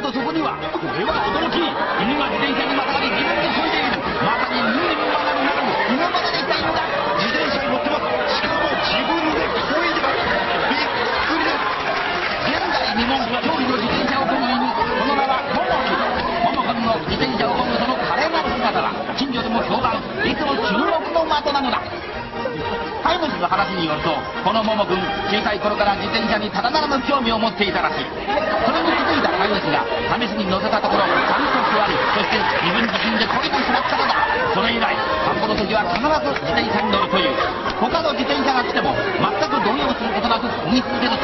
なんとそこにはこれは驚き。犬が自転車にまたがり自分で漕いでいるまさに人間離れならぬ犬離れした犬だ自転車に乗ってます。しかも自分で漕いでますびっくりです現在日本が勝利の自転車を漕ぐ犬その名はモモ君モモ君の自転車を漕ぐその華麗な姿は近所でも評判いつも注目の的なのだ。飼い主の話によるとこのモモ君小さい頃から自転車にただならぬ興味を持っていたらしい。それに気づいた飼い主が試しに乗せたところちゃんと座りそして自分自身で漕いでしまったのだ。それ以来散歩の時は必ず自転車に乗るという。他の自転車が来ても全く動揺することなく漕ぎ続ける。